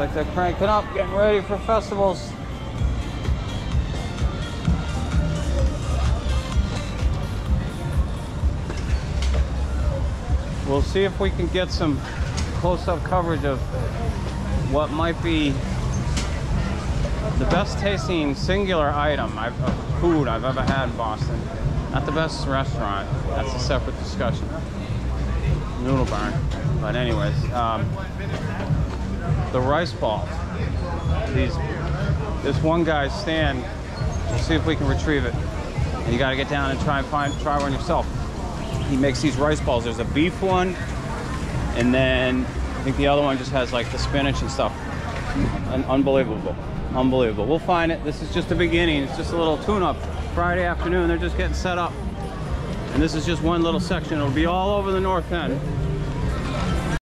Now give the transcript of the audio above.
like they're cranking up, getting ready for festivals. We'll see if we can get some close-up coverage of what might be the best tasting singular item I've, of food I've ever had in Boston. Not the best restaurant. That's a separate discussion. Noodle Barn. But anyways, um, the rice balls. These, this one guy's stand. We'll see if we can retrieve it. And you got to get down and try and find try one yourself. He makes these rice balls. There's a beef one, and then I think the other one just has like the spinach and stuff. Un- unbelievable, unbelievable. We'll find it. This is just the beginning. It's just a little tune-up. Friday afternoon. They're just getting set up. And this is just one little section. It'll be all over the north end.